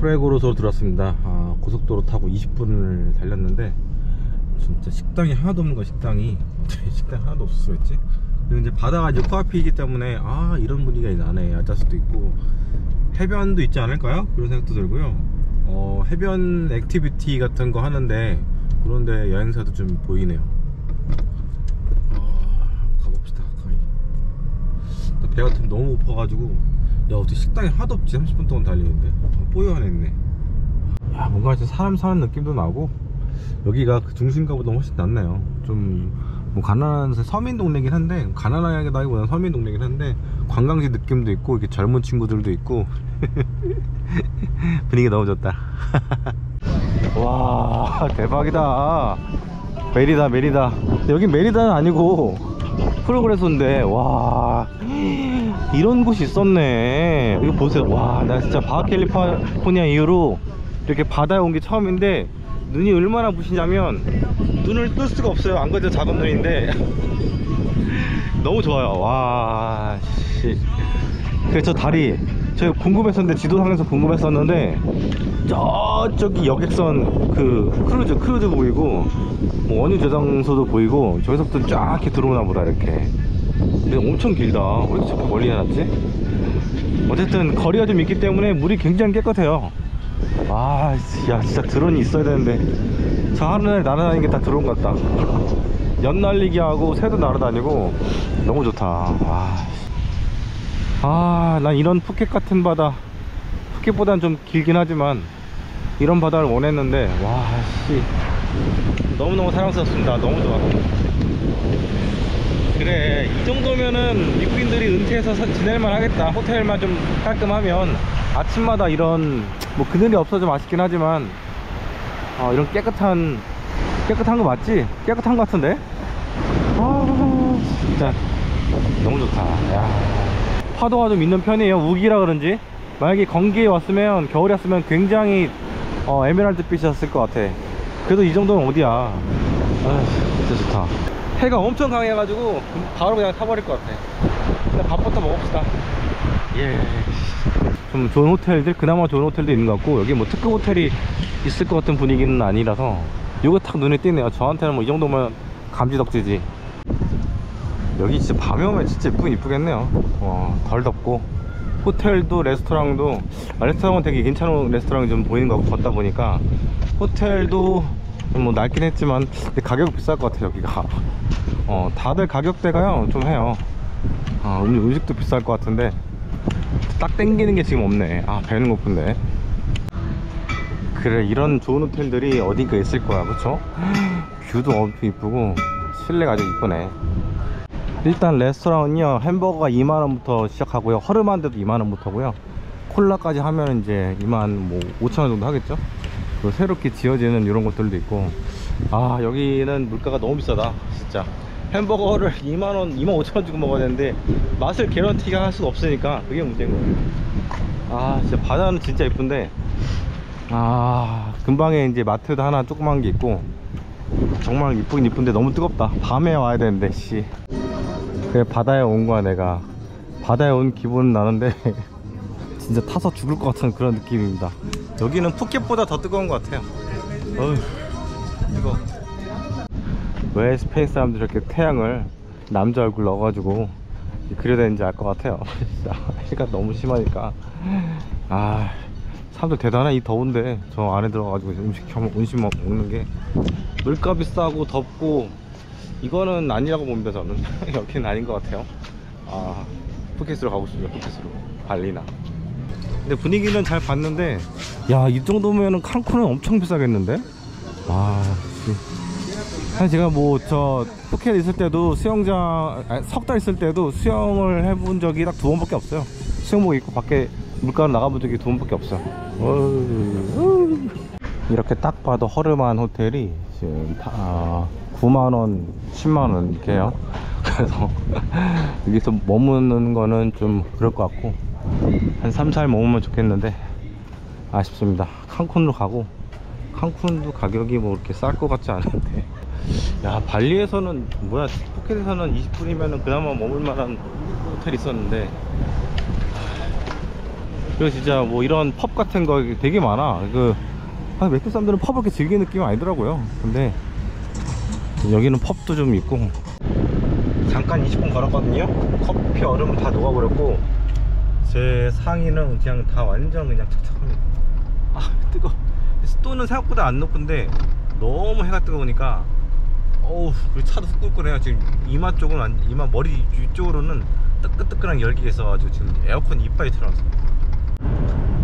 프로그레소 들어왔습니다. 아, 고속도로 타고 20분을 달렸는데 진짜 식당이 하나도 없는 거야 식당이. 어떻게 식당 하나도 수가 있지? 그리고 이제 바다가 이제 코앞이기 때문에 아 이런 분위기가 나네. 야자수도 있고. 해변도 있지 않을까요? 그런 생각도 들고요. 어, 해변 activity 같은 거 하는데 그런데 여행사도 좀 보이네요. 아, 가봅시다 가까이 나 배가 좀 너무 고파가지고 야 어떻게 식당이 하나도 없지? 30분 동안 달리는데. 아, 뽀여하네. 야 뭔가 진짜 사람 사는 느낌도 나고 여기가 그 중심가보다 훨씬 낫네요. 좀 뭐 가난한 서민 동네긴 한데 가난하게나기보다는 서민 동네긴 한데 관광지 느낌도 있고 이렇게 젊은 친구들도 있고 분위기 너무 좋다. 와 대박이다. 메리다 메리다. 여긴 메리다는 아니고 프로그레소인데 와. 이런 곳이 있었네. 이거 보세요. 와 나 진짜 바하캘리포니아 이후로 이렇게 바다에 온 게 처음인데 눈이 얼마나 부시냐면 눈을 뜰 수가 없어요. 안 그래도 작은 눈인데. 너무 좋아요. 와 씨. 그래서 저 다리 제가 궁금했었는데 지도상에서 궁금했었는데 저쪽이 여객선 그 크루즈 크루즈 보이고 뭐 원유 저장소도 보이고 저기서부터 쫙 이렇게 들어오나 보다 이렇게 근데 엄청 길다 왜 저렇게 멀리 해놨지? 어쨌든 거리가 좀 있기 때문에 물이 굉장히 깨끗해요 아, 야, 진짜 드론이 있어야 되는데. 저 하늘에 날아다니는 게 다 드론 같다. 연 날리기 하고 새도 날아다니고 너무 좋다. 와. 아, 난 이런 푸켓 같은 바다. 푸켓보단 좀 길긴 하지만 이런 바다를 원했는데, 와, 씨. 너무너무 사랑스럽습니다. 너무 좋아. 그래, 이 정도면은 미국인들이 은퇴해서 사- 지낼만 하겠다. 호텔만 좀 깔끔하면 아침마다 이런 뭐 그늘이 없어서 좀 아쉽긴 하지만 어, 이런 깨끗한 깨끗한 거 맞지? 깨끗한 거 같은데? 아 진짜 너무 좋다 야. 파도가 좀 있는 편이에요. 우기라 그런지. 만약에 건기에 왔으면 겨울에 왔으면 굉장히 어, 에메랄드 빛이었을 것 같아. 그래도 이 정도는 어디야. 아 진짜 좋다. 해가 엄청 강해가지고 바로 그냥 타버릴 것 같아. 일단 밥부터 먹읍시다. 예. 좀 좋은 호텔들 그나마 좋은 호텔도 있는 것 같고 여기 뭐 특급 호텔이 있을 것 같은 분위기는 아니라서 이거 딱 눈에 띄네요. 저한테는 뭐 이 정도면 감지덕지지 여기 진짜 밤에 오면 진짜 이쁘긴 이쁘겠네요. 와, 덜 덥고. 호텔도 레스토랑도 아, 레스토랑은 되게 괜찮은 레스토랑이 좀 보이는 거 같고 걷다 보니까. 호텔도 뭐 낡긴 했지만 가격 비쌀 것 같아요 여기가. 어 다들 가격대가요 좀 해요. 아, 음, 음식 도 비쌀 것 같은데. 딱 땡기는 게 지금 없네. 아 배는 고픈데. 그래 이런 좋은 호텔들이 어딘가 있을 거야 그쵸? view도 엄청 이쁘고 실내가 아주 이쁘네 일단 레스토랑은요 햄버거가 2만원부터 시작하고요. 허름한데도 2만원부터고요. 콜라까지 하면 이제 2만 뭐 5천원 정도 하겠죠? 그리고 새롭게 지어지는 이런 것들도 있고. 아 여기는 물가가 너무 비싸다 진짜. 햄버거를 2만원 2만 5천원 주고 먹어야 되는데 맛을 개런티가 할 수가 없으니까 그게 문제인 거예요. 아 진짜 바다는 진짜 예쁜데. 아 근방에 이제 마트도 하나 조그만 게 있고 정말 이쁘긴 이쁜데 너무 뜨겁다. 밤에 와야 되는데 씨. 그래 바다에 온 거야 내가. 바다에 온 기분은 나는데 진짜 타서 죽을 것 같은 그런 느낌입니다. 여기는 푸켓보다 더 뜨거운 것 같아요. 어휴. 뜨거워. 왜 스페인 사람들이 이렇게 태양을 남자 얼굴 넣어가지고 그려야 되는지 알 것 같아요. 해가 너무 심하니까. 아 사람들 대단해 이 더운데. 저 안에 들어가가지고 음식 겨 음식 먹- 먹는 게 물값이 싸고 덥고 이거는 아니라고 봅니다 저는. 여기는 아닌 것 같아요. 아 푸켓으로 가고 싶습니다 푸켓으로. 발리나. 근데 분위기는 잘 봤는데 야 이 정도면은 칸쿤은 엄청 비싸겠는데? 아 씨. 사실 제가 뭐 저 푸켓 있을 때도 수영장 석 달 있을 때도 수영을 해본 적이 딱 두 번밖에 없어요. 수영복 입고 밖에 물가로 나가본 적이 두 번밖에 어휴. 이렇게 딱 봐도 허름한 호텔이 지금 다 9만원 10만원 이렇게 해요. 그래서 여기서 머무는 거는 좀 그럴 것 같고 한 3, 4일 머무면 좋겠는데 아쉽습니다. 칸쿤으로 가고 칸쿤도 가격이 뭐 이렇게 쌀 것 같지 않은데. 야 발리에서는 뭐야 푸켓에서는 20분이면은 그나마 머물 만한 호텔이 있었는데 그리고 진짜 뭐 이런 펍 같은 거 되게 많아. 그 아, 맥주 사람들은 펍을 이렇게 즐기는 느낌은 아니더라고요. 근데 여기는 펍도 좀 있고. 잠깐 20분 걸었거든요. 커피 얼음 다 녹아버렸고 제 상의는 그냥 다 완전 그냥 척척합니다. 아 뜨거. 습도는 생각보다 안 높은데 너무 해가 뜨거우니까 어우 그 차도 후끈후끈해요. 지금 이마 쪽은 완- 이마 머리 위쪽으로는 뜨끈뜨끈한 열기가 있어가지고 지금 에어컨 이빨이 틀어놨습니다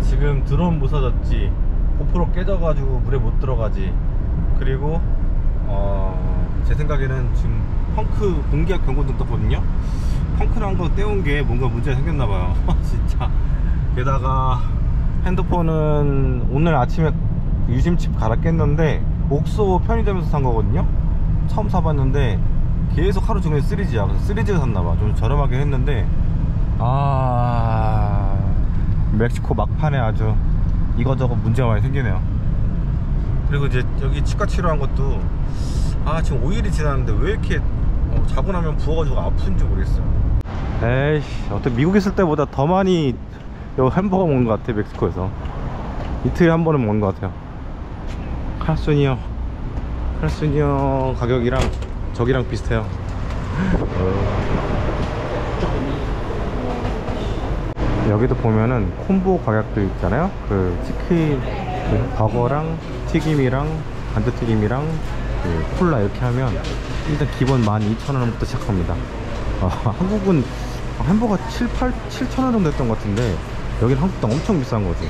지금 드론 부서졌지. 고프로 깨져가지고 물에 못 들어가지. 그리고 어, 제 생각에는 지금 펑크 공기압 경고등 떴거든요? 펑크란 거 떼운 게 뭔가 문제가 생겼나봐요. 진짜. 게다가 핸드폰은 오늘 아침에 유심칩 갈아 깼는데 옥소 편의점에서 산 거거든요? 처음 사봤는데 계속 하루 종일 3G야. 그래서 3G를 샀나봐. 좀 저렴하게 했는데 아 멕시코 막판에 아주 이거저거 문제가 많이 생기네요. 그리고 이제 여기 치과 치료한 것도 아 지금 5일이 지났는데 왜 이렇게 어, 자고 나면 부어가지고 아픈지 모르겠어요. 에이씨 어떻게 미국 있을 때보다 더 많이 요 햄버거 먹는 것 같아 멕시코에서. 이틀에 한 번은 먹는 것 같아요. 칼순이요. 칼순이요 가격이랑 저기랑 비슷해요 어. 여기도 보면은 콤보 가격도 있잖아요. 그 치킨 그 버거랑 튀김이랑 감자튀김이랑 그 콜라 이렇게 하면 일단 기본 12,000원부터 시작합니다. 어, 한국은 햄버거 7, 8, 7,000원 정도 했던 것 같은데 여기는 한국도 엄청 비싼 거지.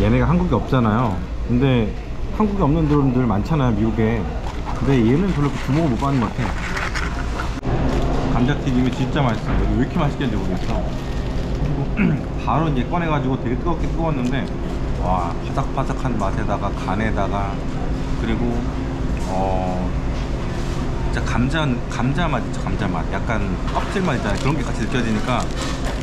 얘네가 한국에 없잖아요. 근데 한국에 없는 드론들 많잖아요 미국에. 근데 얘는 별로 주목을 못 받는 것 같아. 감자튀김이 진짜 맛있어요. 여기 왜 이렇게 맛있게 하는지 모르겠어 그리고 바로 이제 꺼내가지고 되게 뜨겁게 구웠는데 와 바삭바삭한 맛에다가 간에다가 그리고 어 진짜 감자 감자 맛 있죠 감자 맛. 약간 껍질 맛 있잖아요. 그런 게 같이 느껴지니까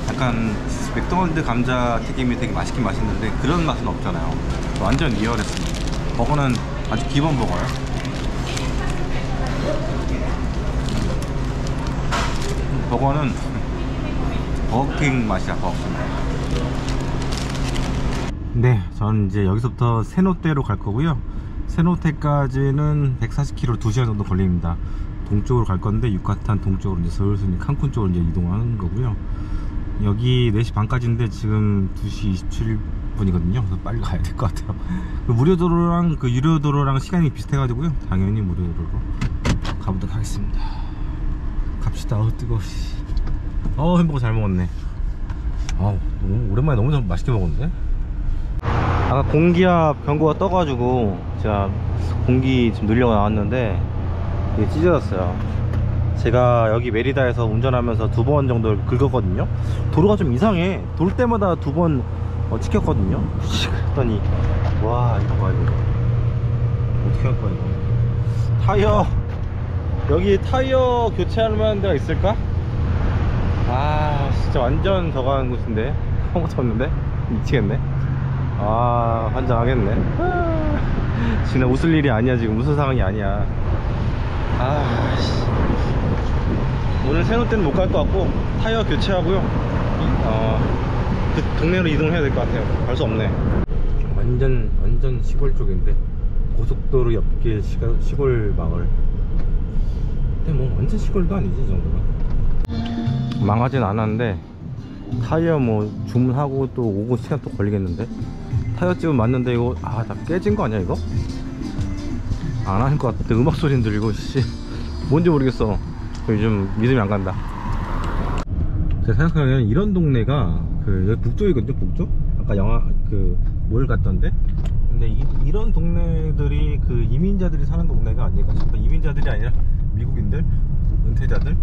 약간 맥도날드 감자 튀김이 되게 맛있긴 맛있는데 그런 맛은 없잖아요. 완전 리얼했습니다. 버거는 아주 기본 버거예요. 버거는 버거킹 맛이야 버거킹 네, 저는 이제 여기서부터 세노테로 갈 거고요. 세노테까지는 140km 2시간 정도 걸립니다. 동쪽으로 갈 건데 유카탄 동쪽으로 이제 슬슬 칸쿤 쪽으로 이제 이동하는 거고요. 여기 4시 반까지인데 지금 2시 27분이거든요. 그래서 빨리 가야 될 것 같아요. 그 무료도로랑 그 유료도로랑 시간이 비슷해 가지고요. 당연히 무료도로로 가보도록 하겠습니다. 갑시다. 어우 뜨거워. 씨. 어 햄버거 잘 먹었네. 아우 너무 오랜만에 너무 좀 맛있게 먹었는데. 아까 공기압 경고가 떠가지고 제가 공기 좀 늘려고 나왔는데 이게 찢어졌어요 제가 여기 메리다에서 운전하면서 두 번 정도 긁었거든요 도로가 좀 이상해 돌 때마다 두번 어, 찍혔거든요 그랬더니 와 이거 봐 이거 어떻게 할 거야 이거 타이어 여기 타이어 교체할 만한 데가 있을까? 아 진짜 완전 저거 하는 곳인데? 아무것도 없는데? 미치겠네. 아 환장하겠네. 진짜 웃을 일이 아니야 지금. 웃을 상황이 아니야. 아 씨. 오늘 새노 때는 못 갈 것 같고 타이어 교체하고요. 이- 어, 그 동네로 이동해야 될 것 같아요. 갈 수 없네. 완전 완전 시골 쪽인데? 고속도로 옆길 시골 마을. 근데 뭐 완전 시골도 아니지 이 정도면 망하진 않았는데 타이어 뭐 주문하고 또 오고 시간 또 걸리겠는데 타이어 집은 맞는데 이거 아 다 깨진 거 아니야 이거? 안 하는 것 같아 음악 소리 들리고 씨 뭔지 모르겠어 요즘 믿음이 안 간다 제가 생각하기에는 이런 동네가 그 여기 북쪽이거든요 북쪽? 아까 영화 그 뭘 갔던데? 근데 이, 런 동네들이 그 이민자들이 사는 동네가 아닐까 싶어 이민자들이 아니라 미국인들 은퇴자들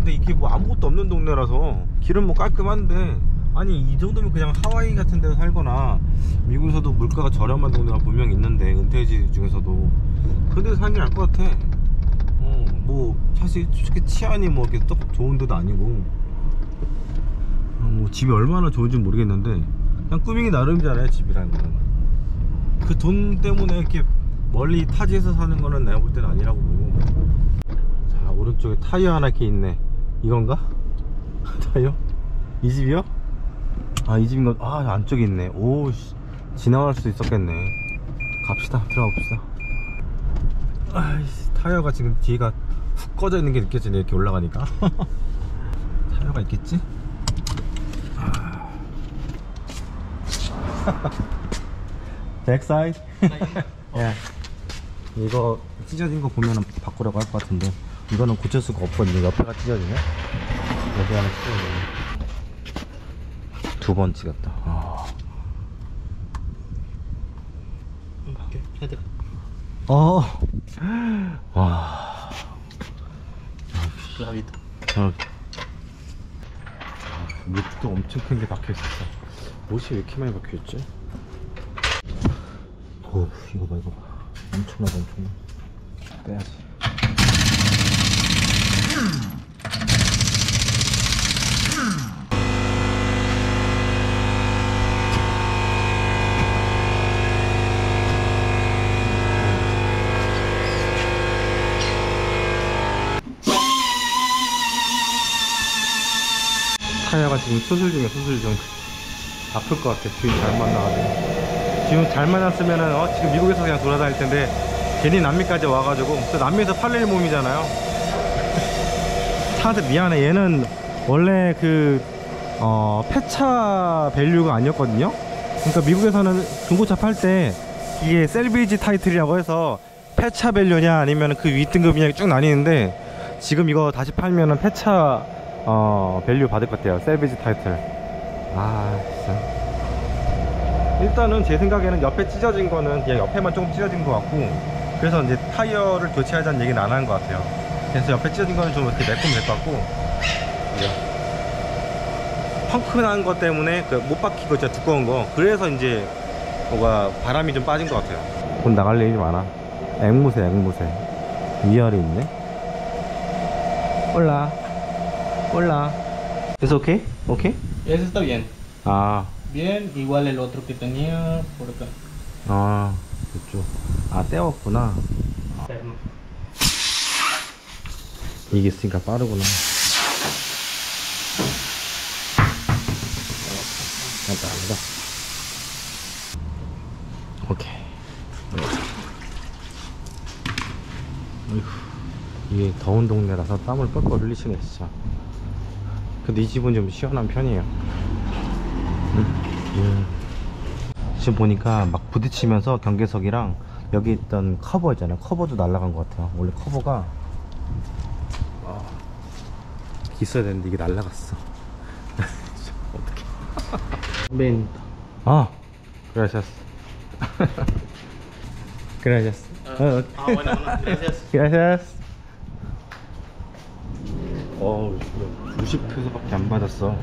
근데 이게 뭐 아무것도 없는 동네라서 길은 뭐 깔끔한데 아니 이 정도면 그냥 하와이 같은 데서 살거나 미국에서도 물가가 저렴한 동네가 분명히 있는데 은퇴지 중에서도 그런 데서 사는 게 나을 것 같아. 어 뭐 사실 솔직히 치안이 뭐 이렇게 또 좋은 데도 아니고 어, 뭐 집이 얼마나 좋은지 모르겠는데 그냥 꾸미기 나름이잖아요 집이라는 거는. 그돈 때문에 이렇게 멀리 타지에서 사는 거는 내가 볼 때는 아니라고 보고. 자 오른쪽에 타이어 하나 이렇게 있네 이건가? 타이어? 이 집이요? 아 이 집인 거아 안쪽에 있네. 오 씨, 지나갈 수 있었겠네. 갑시다. 들어가 봅시다. 아이씨 타이어가 지금 뒤가 훅 꺼져 있는 게 느껴지네 이렇게 올라가니까. 타이어가 있겠지? 백사이드? 야 이거 찢어진 거 보면 바꾸라고 할 것 같은데 이거는 고칠 수가 없거든요 옆에가 찢어지네 여기 하나 찢어지네 두번 찍었다 아. Oke, head 어. 와. Lah gitu. 어. 밑도 엄청 큰 게 박혀 있었어. 옷이 왜 이렇게 많이 박혀 있지? 오, 이거 봐, 이거 봐. 엄청나다, 엄청나. 빼야지. 타이어가 지금 수술 중이야, 수술 중. 아플 것 같아. 주인 잘 만나가지고. 지금 잘 만났으면은, 어, 지금 미국에서 그냥 돌아다닐 텐데, 괜히 남미까지 와가지고, 또 남미에서 팔릴 몸이잖아요. 차한테 미안해. 얘는 원래 그, 어, 폐차 value가 아니었거든요. 그러니까 미국에서는 중고차 팔 때, 이게 salvage title이라고 해서, 폐차 value냐 아니면 그 윗등급이냐 쭉 나뉘는데, 지금 이거 다시 팔면은 폐차, 어, value 받을 것 같아요. salvage title. 아, 진짜. 일단은 제 생각에는 옆에 찢어진 거는 그냥 옆에만 조금 찢어진 것 같고, 그래서 이제 타이어를 교체하자는 얘기는 안 한 것 같아요. 그래서 옆에 찢어진 거는 좀 이렇게 메꾸면 될것 같고, 그죠? 펑크 난 것 때문에 그 못 박히고 진짜 두꺼운 거, 그래서 이제 뭐가 바람이 좀 빠진 것 같아요. 돈 나갈 일이 많아. 앵무새, 앵무새. 위아래 있네. 올라. 올라. ¿Es okay? Okay? Ese está bien. 아, Bien, igual el otro que tenía por acá. 아, 그쪽. 아, 떼었구나. 이게 있으니까 빠르구나. 간다. 오케이. 어이구, 이게 더운 동네라서 땀을 뻘뻘 흘리시네, 진짜. 근데 이 집은 좀 시원한 편이에요. 음, 음. 지금 보니까 막 부딪히면서 경계석이랑 여기 있던 커버 있잖아요. 커버도 날아간 것 같아요. 원래 커버가 아, 있어야 되는데 이게 날아갔어. 어떻게? Venta. 아, gracias. 어, Ah, bueno, bueno, gracias. gracias. 어우, 90페소밖에 안 받았어.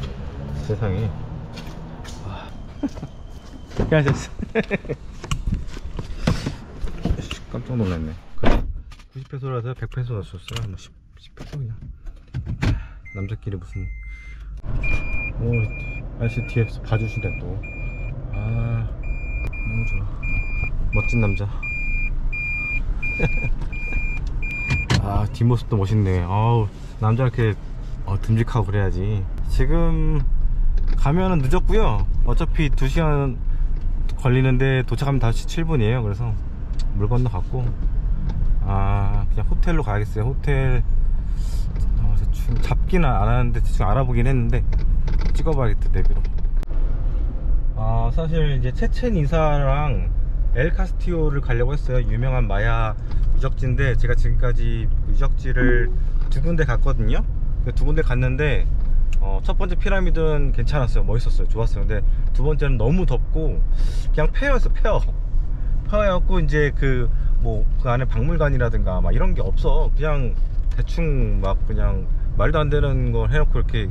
세상에. 아. gracias. 씨, 깜짝 놀랐네. 그래. 90페소라서 100페소 넣었어요. 뭐 10, 10페소 그냥. 남자끼리 무슨. 오, 아저씨 뒤에서 봐주시네 또. 아, 너무 좋아. 멋진 남자. 아 뒷모습도 멋있네 아우 남자 이렇게 어, 듬직하고 그래야지 지금 가면은 늦었고요 어차피 2시간 걸리는데 도착하면 다시 7분이에요 그래서 물 건너 갔고 아 그냥 호텔로 가야겠어요 호텔 어, 대충 잡기는 안 하는데 대충 알아보긴 했는데 찍어봐야겠다 내비로. 아 사실 이제 체첸 이사랑 엘 카스티오를 가려고 했어요. 유명한 마야 유적지인데 제가 지금까지 유적지를 두 군데 갔거든요. 그두 군데 갔는데 어, 첫 번째 피라미드는 괜찮았어요. 멋있었어요. 좋았어요. 근데 두 번째는 너무 덥고 그냥 폐허였어 폐허 폐허였고 이제 그 뭐그 안에 박물관이라든가 막 이런 게 없어. 그냥 대충 막 그냥 말도 안 되는 걸 해놓고 이렇게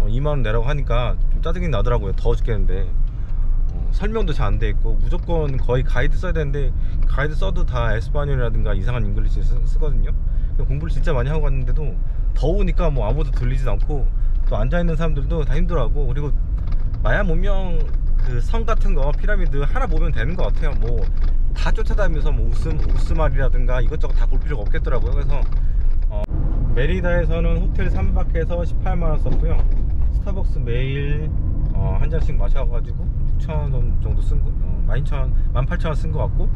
어, 2만원 내라고 하니까 좀 짜증이 나더라고요. 더워 죽겠는데. 어, 설명도 잘 안 돼 있고 무조건 거의 가이드 써야 되는데 가이드 써도 다 español이라든가 이상한 English 쓰, 거든요. 공부를 진짜 많이 하고 갔는데도 더우니까 뭐 아무도 들리지도 않고 또 앉아있는 사람들도 다 힘들어하고 그리고 마야 문명 그 성 같은 거 피라미드 하나 보면 되는 것 같아요. 뭐 다 쫓아다니면서 뭐 우스, 우스말이라든가 이것저것 다 볼 필요가 없겠더라고요. 그래서 어, 메리다에서는 호텔 3박해서 18만원 썼고요 스타벅스 매일 어, 한 잔씩 마셔가지고 6,000원 정도 쓴 거, 어, 12,000원, 18,000원 쓴거 같고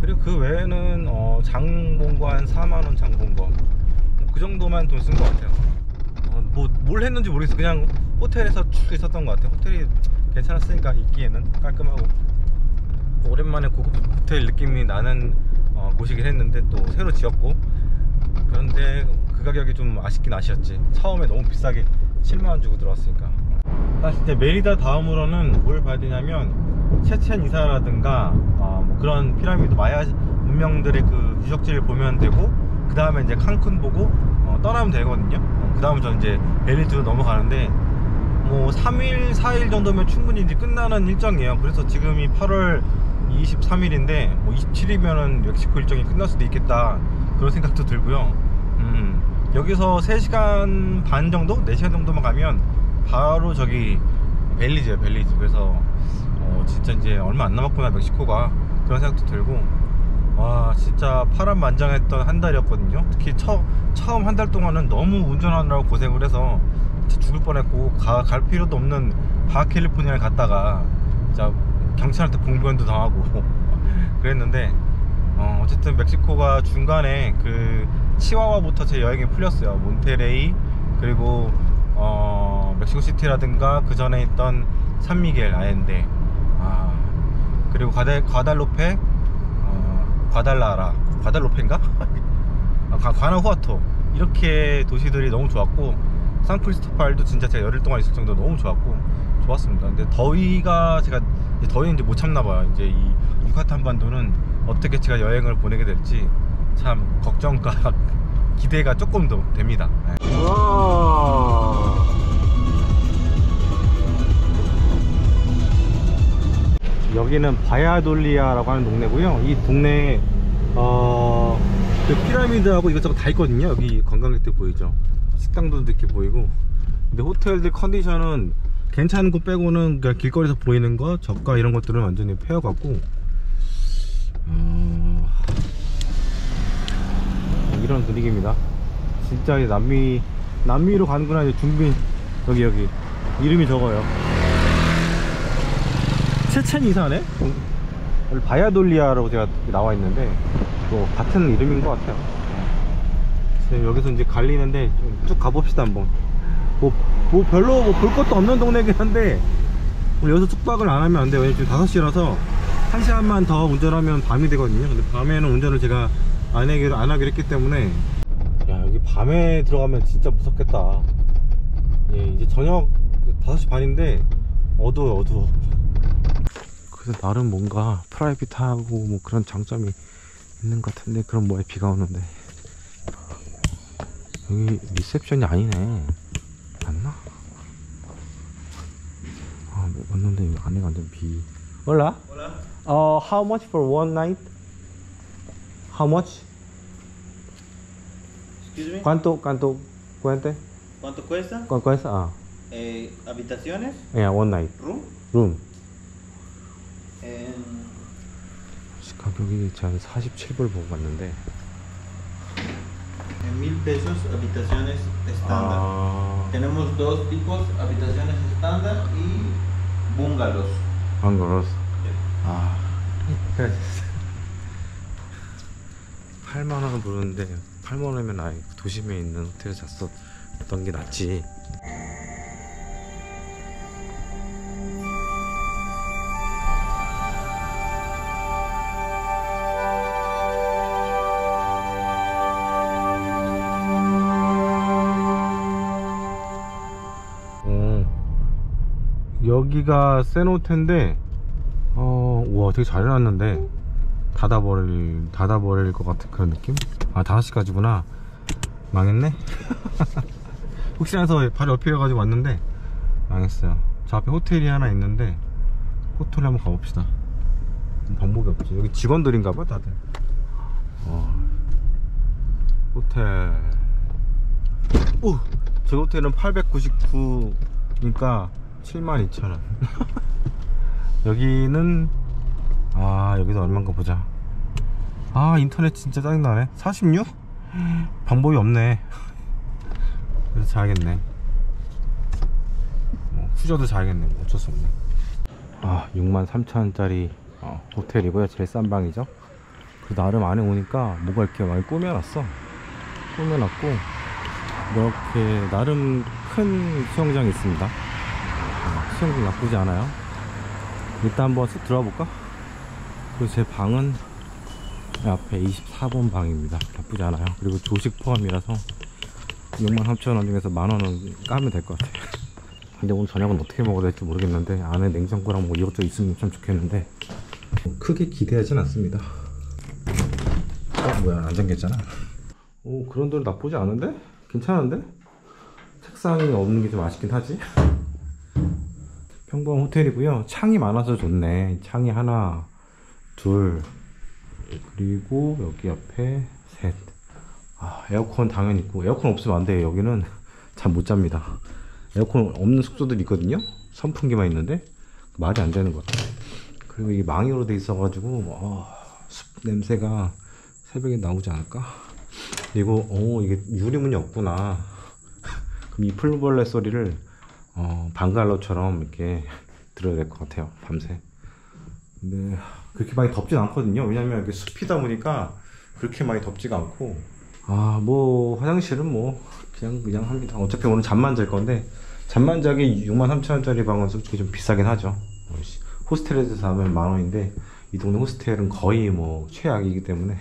그리고 그 외에는 어, 장본 거 한 4만원 장본 거. 뭐 그 정도만 돈쓴거 같아요. 어, 뭐, 뭘 했는지 모르겠어. 그냥 호텔에서 쭉 있었던 것 같아요. 호텔이 괜찮았으니까 있기에는 깔끔하고. 오랜만에 고급 호텔 느낌이 나는 어, 곳이긴 했는데 또 새로 지었고 그런데 그 가격이 좀 아쉽긴 아쉬웠지. 처음에 너무 비싸게 7만원 주고 들어왔으니까. 사실 이제 메리다 다음으로는 뭘 봐야 되냐면 체첸 이사라든가 어, 뭐 그런 피라미드 마야 문명들의 그 유적지를 보면 되고 그 다음에 이제 칸쿤 보고 어, 떠나면 되거든요. 그 다음에 저는 이제 벨리트로 넘어가는데 뭐 3일 4일 정도면 충분히 이제 끝나는 일정이에요. 그래서 지금이 8월 23일인데 뭐 27일이면은 멕시코 일정이 끝날 수도 있겠다. 그런 생각도 들고요 음, 여기서 3시간 반 정도? 4시간 정도만 가면 바로 저기 벨리즈예요 벨리즈. 그래서 어, 진짜 이제 얼마 안 남았구나 멕시코가. 그런 생각도 들고. 와 진짜 파란만장했던 한 달이었거든요. 특히 처, 처음 한 달 동안은 너무 운전하느라고 고생을 해서 죽을 뻔했고 가, 갈 필요도 없는 바캘리포니아를 갔다가 진짜 경찰한테 봉변도 당하고 그랬는데 어, 어쨌든 멕시코가 중간에 그 치와와부터 제 여행이 풀렸어요. 몬테레이 그리고 어, 멕시코 시티라든가 그 전에 있던 산미겔 아엔데. 아, 그리고 과달, 과달로페 어, 과달라라. 과달로페인가? 아, 과- 과나후아토. 이렇게 도시들이 너무 좋았고 산크리스토팔도 진짜 제가 열흘 동안 있을 정도로 너무 좋았고 좋았습니다. 근데 더위가 제가 더위는 이제 못 참나 봐요. 이제 이 유카탄 반도는 어떻게 제가 여행을 보내게 될지 참 걱정과 기대가 조금 더 됩니다 네. 와 여기는 바야돌리아라고 하는 동네고요. 이 동네에 어, 그 피라미드하고 이것저것 다 있거든요. 여기 관광객들 보이죠? 식당도 이렇게 보이고. 근데 호텔들 컨디션은 괜찮은 곳 빼고는 그냥 길거리에서 보이는 거, 저가 이런 것들은 완전히 폐허 같고. 어, 이런 분위기입니다. 진짜 이 남미 남미로 가는구나 이제 준비 여기 여기 이름이 적어요. 체첸 이사네? 바야돌리아라고 제가 나와 있는데 또 같은 이름인 것 같아요. 그래서 여기서 이제 갈리는데 좀쭉 가봅시다 한번. 뭐, 뭐 별로 뭐 볼 것도 없는 동네긴 한데 여기서 숙박을 안 하면 안 돼요. 왜냐면 지금 5시라서 한 시간만 더 운전하면 밤이 되거든요. 근데 밤에는 운전을 제가 안 하기로, 안 하기로 했기 때문에 야 여기 밤에 들어가면 진짜 무섭겠다. 예 이제 저녁 5시 반인데 어두워 어두워. 그래서 나름 뭔가 프라이빗하고 뭐 그런 장점이 있는 것 같은데 그럼 뭐에 비가 오는데 여기 리셉션이 아니네 맞나? 아 맞는데 여기 안에가 완전 비 Hola Hola. uh, How much for one night? How much? Excuse me. ¿Cuánto? ¿Cuánto? ¿Cuente? ¿Cuánto cuesta? ¿Cuánto cuesta? Ah, Eh, habitaciones, yeah, one night room. room En 가격이 제가 한 47불 보고 en mil pesos habitaciones estándar. 아... Tenemos dos tipos, habitaciones estándar y bungalows. 한거로 아 그래 8만 원을 부르는데 8만 원이면 아예 도심에 있는 호텔에 잤었던 게 낫지. 어, 여기가 세노테인데 어, 우와 되게 잘 해놨는데 닫아버릴 닫아버릴 것 같은 그런 느낌? 아 5시까지구나. 망했네? 혹시나 해서 바로 옆에 가지고 왔는데 망했어요. 저 앞에 호텔이 하나 있는데 호텔 한번 가봅시다. 방법이 없지. 여기 직원들인가 봐 다들. 어, 호텔. 오! 제 호텔은 899니까 72,000원. 여기는 아 여기도 얼마인가 보자 아 인터넷 진짜 짜증나네 46? 방법이 없네 그래서 자야겠네 뭐, 후져도 자야겠네. 뭐 어쩔 수 없네. 아, 6만 3천 원짜리 어, 호텔이고요. 제일 싼 방이죠. 그 나름 안에 오니까 뭐가 이렇게 많이 꾸며놨어. 꾸며놨고 이렇게 나름 큰 수영장이 있습니다. 어, 수영장 나쁘지 않아요. 일단 한번 쓱 들어가 볼까? 그리고 제 방은 앞에 24번 방입니다. 나쁘지 않아요. 그리고 조식 포함이라서 63,000원 중에서 만 원은 까면 될 것 같아요. 근데 오늘 저녁은 어떻게 먹어야 될지 모르겠는데 안에 냉장고랑 뭐 이것저것 있으면 참 좋겠는데 크게 기대하진 않습니다. 어 뭐야 안 잠겼잖아. 오 그런 데로 나쁘지 않은데? 괜찮은데? 책상이 없는 게 좀 아쉽긴 하지. 평범한 호텔이고요. 창이 많아서 좋네. 창이 하나, 둘, 그리고 여기 옆에 셋. 아, 에어컨 당연히 있고 에어컨 없으면 안 돼요. 여기는 잠못 잡니다. 에어컨 없는 숙소들이 있거든요. 선풍기만 있는데 말이 안 되는 것 같아요. 그리고 이게 망이로 돼 있어 가지고 어, 숲 냄새가 새벽에 나오지 않을까? 그리고 오 이게 유리문이 없구나. 그럼 이 풀벌레 소리를 어, 방갈로처럼 이렇게 들어야 될 것 같아요. 밤새. 근데 그렇게 많이 덥진 않거든요. 왜냐면 이게 숲이다 보니까 그렇게 많이 덥지가 않고 아 뭐 화장실은 뭐 그냥 그냥 합니다. 어차피 오늘 잠만 잘 건데 잠만 자기 6만 3천 원짜리 방은 솔직히 좀 비싸긴 하죠. 호스텔에서 자면 만 원인데 이 동네 호스텔은 거의 뭐 최악이기 때문에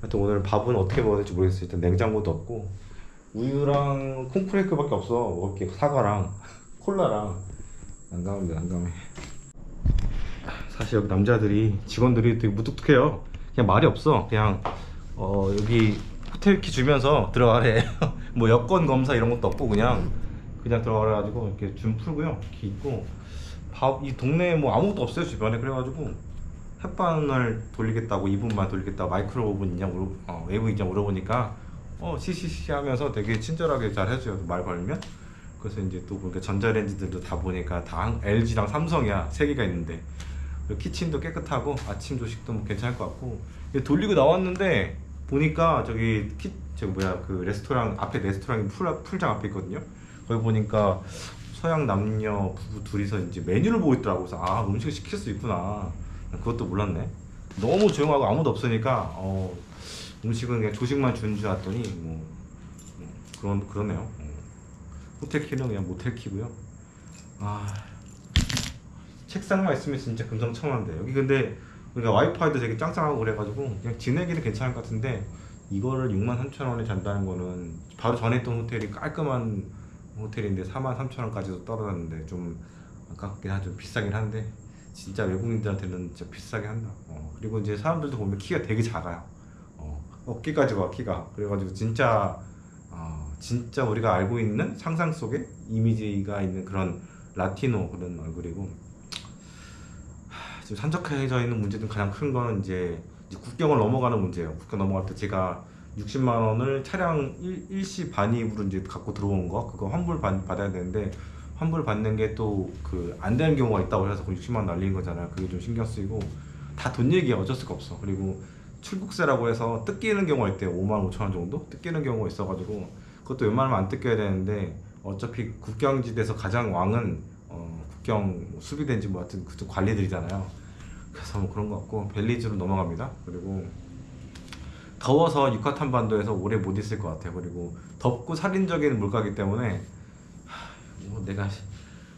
하여튼 오늘 밥은 어떻게 먹어야 될지 모르겠어요. 일단 냉장고도 없고 우유랑 콩프레이크밖에 없어. 먹을 게 사과랑 콜라랑 난감합니다. 난감해. 사실 여기 남자들이 직원들이 되게 무뚝뚝해요. 그냥 말이 없어. 그냥 어 여기 호텔 키 주면서 들어가래. 뭐 여권 검사 이런 것도 없고 그냥 그냥 들어가래 가지고 이렇게 짐 풀고요. 키 있고 밥 이 동네에 뭐 아무것도 없어요 주변에 그래가지고 햇반을 돌리겠다고 2분만 돌리겠다 micro oven이냐 물어 어, 웨이브 있냐 물어보니까 어 sí sí sí 하면서 되게 친절하게 잘 해줘요 말 걸면 그래서 이제 또 보니까 전자레인지들도 다 보니까 다 한- LG랑 삼성이야 세 개가 있는데 kitchen도 깨끗하고 아침 조식도 뭐 괜찮을 것 같고. 돌리고 나왔는데 보니까 저기 키 저기 뭐야 그 레스토랑 앞에 레스토랑이 풀 풀장 앞에 있거든요. 거기 보니까 서양 남녀 부부 둘이서 이제 메뉴를 보고 있더라고. 그래서 아 음식을 시킬 수 있구나. 그것도 몰랐네. 너무 조용하고 아무도 없으니까 어 음식은 그냥 조식만 주는 줄 알았더니 뭐 음, 그런 그러네요. 어. 호텔 키는 그냥 모텔 키고요. 아 책상만 있으면 진짜 금성첨화인데 여기 근데 우리가 와이파이도 되게 짱짱하고 그래가지고 그냥 지내기는 괜찮을 것 같은데 이거를 6만 3천 원에 잔다는 거는 바로 전에 있던 호텔이 깔끔한 호텔인데 4만 3천 원까지도 떨어졌는데 좀 아깝긴 하죠 비싸긴 한데 진짜 외국인들한테는 진짜 비싸게 한다. 어, 그리고 이제 사람들도 보면 키가 되게 작아요. 어, 어깨까지 와 키가. 그래가지고 진짜 어, 진짜 우리가 알고 있는 상상 속에 이미지가 있는 그런 라티노 그런 얼굴이고 하, 지금 산적해져 있는 문제는 가장 큰 거는 이제, 이제 국경을 넘어가는 문제예요. 국경 넘어갈 때 제가 60만 원을 차량 일, 일시 반입으로 이제 갖고 들어온 거 그거 환불 받, 받아야 되는데 환불 받는 게 또 그 안 되는 경우가 있다고 해서 그 60만 원 날린 거잖아요. 그게 좀 신경 쓰이고 다 돈 얘기야 어쩔 수가 없어. 그리고 출국세라고 해서 뜯기는 경우가 있대요. 5만 5천 원 정도 뜯기는 경우가 있어가지고 그것도 웬만하면 안 뜯겨야 되는데 어차피 국경지대에서 가장 왕은 어, 국경 수비된지 뭐 하여튼 그쪽 관리들이잖아요. 그래서 뭐 그런 것 같고 벨리즈로 넘어갑니다. 그리고 더워서 유카탄 반도에서 오래 못 있을 것 같아요. 그리고 덥고 살인적인 물가기 때문에 하, 뭐 내가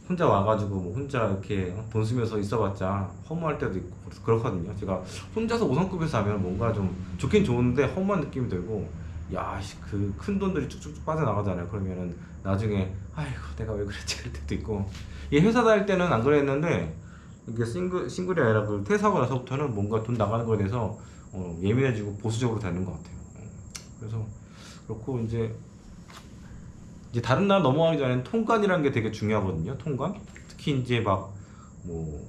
혼자 와가지고 뭐 혼자 이렇게 돈 쓰면서 있어봤자 허무할 때도 있고 그렇거든요. 제가 혼자서 5성급에서 하면 뭔가 좀 좋긴 좋은데 허무한 느낌이 들고 야그 큰 돈들이 쭉쭉쭉 빠져나가잖아요. 그러면은 나중에 아이고 내가 왜 그랬지 그럴 때도 있고 이 회사 다닐 때는 안 그랬는데 이게 싱글 싱글이 아니라 그 퇴사하고 나서부터는 뭔가 돈 나가는 거에 대해서 어, 예민해지고 보수적으로 되는 것 같아요. 어, 그래서 그렇고 이제 이제 다른 나라 넘어가기 전에는 통관이라는 게 되게 중요하거든요. 통관. 특히 이제 막 뭐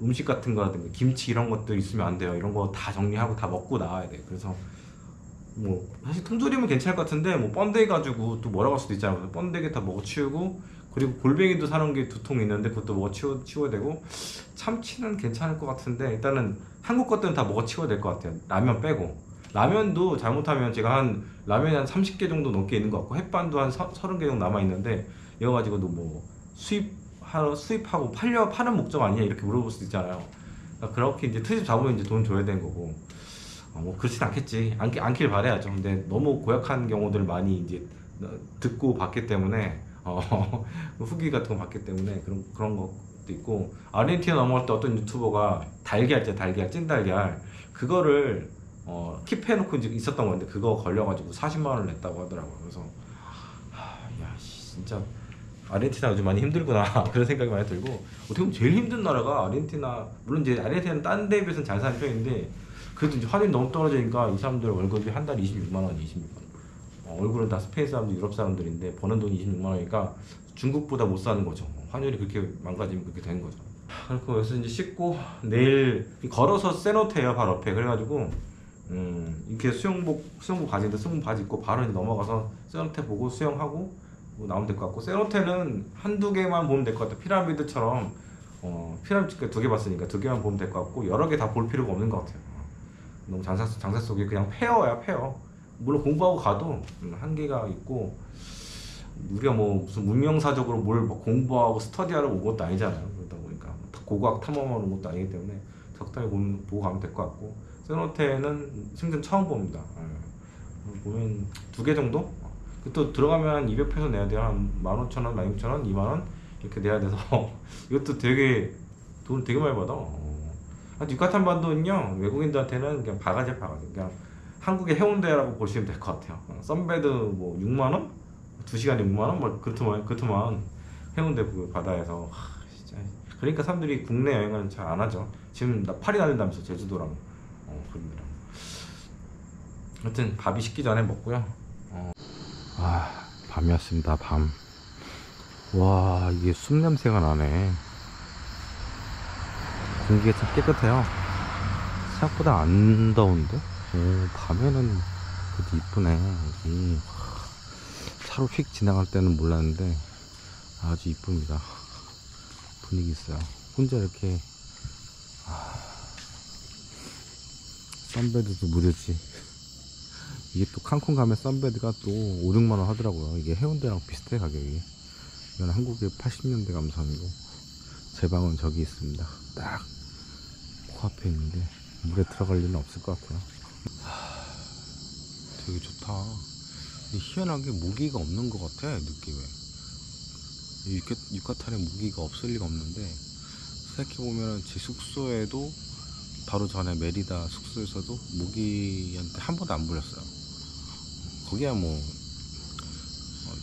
음식 같은 거라든가 김치 이런 것들 있으면 안 돼요. 이런 거 다 정리하고 다 먹고 나와야 돼. 그래서 뭐 사실 통조림은 괜찮을 것 같은데 뭐 번데기 가지고 또 뭐라고 할 수도 있잖아요. 번데기 다 먹어 치우고 그리고 골뱅이도 사놓은 게 두 통 있는데 그것도 먹어 치워 치워야 되고 참치는 괜찮을 것 같은데 일단은 한국 것들은 다 먹어 치워야 될 것 같아요. 라면 빼고 라면도 잘못하면 제가 한 라면이 한 30개 정도 넘게 있는 것 같고 햇반도 한 서, 30개 정도 남아 있는데 이거 가지고도 뭐 수입 파, 수입하고 팔려 파는 목적 아니냐 이렇게 물어볼 수도 있잖아요. 그러니까 그렇게 이제 트집 잡으면 이제 돈 줘야 되는 거고. 어, 뭐 그렇진 않겠지. 않, 않길 바래야죠. 근데 너무 고약한 경우들 많이 이제 어, 듣고 봤기 때문에 어, 후기 같은 거 봤기 때문에 그런 그런 것도 있고 아르헨티나 넘어갈 때 어떤 유튜버가 달걀 째 달걀 찐 달걀 그거를 어, 킵해놓고 있었던 건데 그거 걸려가지고 40만 원을 냈다고 하더라고요. 그래서 하, 야 씨, 진짜 아르헨티나 요즘 많이 힘들구나 그런 생각이 많이 들고 어떻게 보면 제일 힘든 나라가 아르헨티나 물론 이제 아르헨티나는 딴 데에 비해서는 잘 사는 편인데 그래도 이제 환율이 너무 떨어지니까 이 사람들 월급이 한 달에 26만 원, 26만 원. 어, 얼굴은 다 스페인 사람들, 유럽 사람들인데 버는 돈이 26만 원이니까 중국보다 못 사는 거죠. 환율이 그렇게 망가지면 그렇게 되는 거죠. 그리고 여기서 이제 씻고 내일 걸어서 세노테예요 바로 옆에 그래가지고 음, 이렇게 수영복 수영복 바지인데 수영복 바지 입고 바로 이제 넘어가서 세노테 보고 수영하고 뭐 나오면 될 것 같고 세노테는 한두 개만 보면 될 것 같아요 피라미드처럼 어, 피라미드 두개 봤으니까 두 개만 보면 될 것 같고 여러 개 다 볼 필요가 없는 것 같아요 너무 장사 장사 속에 그냥 폐허야 폐허 물론 공부하고 가도 음, 한계가 있고 우리가 뭐 무슨 문명사적으로 뭘뭐 공부하고 study하러 온 것도 아니잖아요. 그러다 보니까 고고학 탐험하러 온 것도 아니기 때문에 적당히 본- 보고 가면 될 것 같고. 세노테는 생전 처음 봅니다. 예. 보면 두 개 정도? 또 들어가면 200페소 내야 돼요. 한 15,000원, 16,000원, 2만원 이렇게 내야 돼서. 이것도 되게 돈 되게 많이 받아. 어. 아, 유카탄 반도는요 외국인들한테는 그냥 바가지 바가지. 그냥 한국의 해운대라고 보시면 될 것 같아요. 어, 썬베드 뭐 6만 원? 2 시간에 6만원? 뭐 그렇더만 그렇더만 해운대 그 바다에서. 하, 진짜. 그러니까 사람들이 국내 여행은 잘 안 하죠. 지금 나 파리 다닌다면서 제주도랑 어, 그런데랑 하여튼 밥이 식기 전에 먹고요. 어. 아 밤이었습니다 밤. 와 이게 숲 냄새가 나네. 공기가 참 깨끗해요. 생각보다 안 더운데 오, 밤에는 그래도 이쁘네 여기. 차로 휙 지나갈 때는 몰랐는데 아주 이쁩니다. 분위기 있어요. 혼자 이렇게 아, 썬베드도 무료지. 이게 또 칸쿤 가면 썬베드가 또 5, 6만원 하더라고요. 이게 해운대랑 비슷해 가격이. 이건 한국의 80년대 감성이고 제 방은 저기 있습니다. 딱 코앞에 있는데 물에 들어갈 일은 없을 것 같아요. 하, 되게 좋다. 희한하게 모기가 없는 것 같아 느낌에. 유카탄에 모기가 없을 리가 없는데 생각해보면 제 숙소에도 바로 전에 메리다 숙소에서도 모기한테 한 번도 안 물렸어요. 거기야 뭐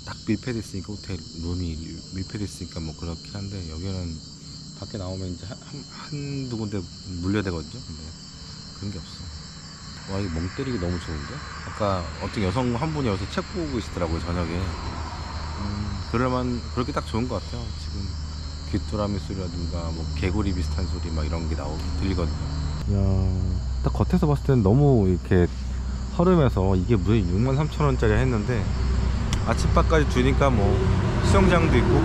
딱 밀폐돼 있으니까 호텔 룸이 밀폐돼 있으니까 뭐 그렇긴 한데 여기는 밖에 나오면 이제 한, 한, 한두 군데 물려대거든요. 근데 그런 게 없어 와 이거 멍 때리기 너무 좋은데? 아까 어떤 여성 한 분이 여기서 책 보고 계시더라고요 저녁에. 음, 그럴만 그렇게 딱 좋은 것 같아요. 지금 귀뚜라미 소리라든가 뭐 개구리 비슷한 소리 막 이런 게 나오고 들리거든요. 야, 딱 겉에서 봤을 때는 너무 이렇게 허름해서 이게 무슨 6만 3천 원짜리 했는데 아침밥까지 주니까 뭐 수영장도 있고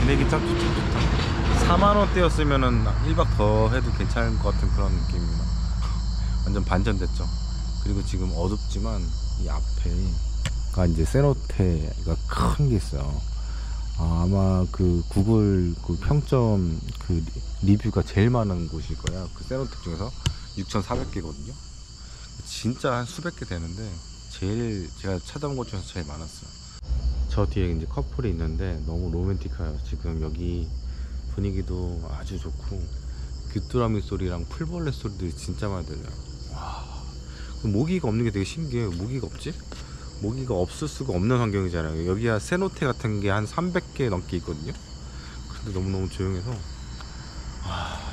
지내기 참 좋다 좋다. 4만 원대였으면 은 1박 더 해도 괜찮을 것 같은 그런 느낌입니다 완전 반전됐죠 그리고 지금 어둡지만 이 앞에가 이제 세노테가 큰 게 있어요 아, 아마 그 구글 그 평점 그 리뷰가 제일 많은 곳일 거야 그 세노테 중에서 6,400개거든요 진짜 한 수백 개 되는데 제일 제가 찾아본 것 중에서 제일 많았어요. 저 뒤에 이제 커플이 있는데 너무 로맨틱해요. 지금 여기 분위기도 아주 좋고 귀뚜라미 소리랑 풀벌레 소리들이 진짜 많이 들려요. 모기가 없는 게 되게 신기해요. 모기가 없지? 모기가 없을 수가 없는 환경이잖아요. 여기야 세노테 같은 게 한 300개 넘게 있거든요. 근데 너무너무 조용해서 와...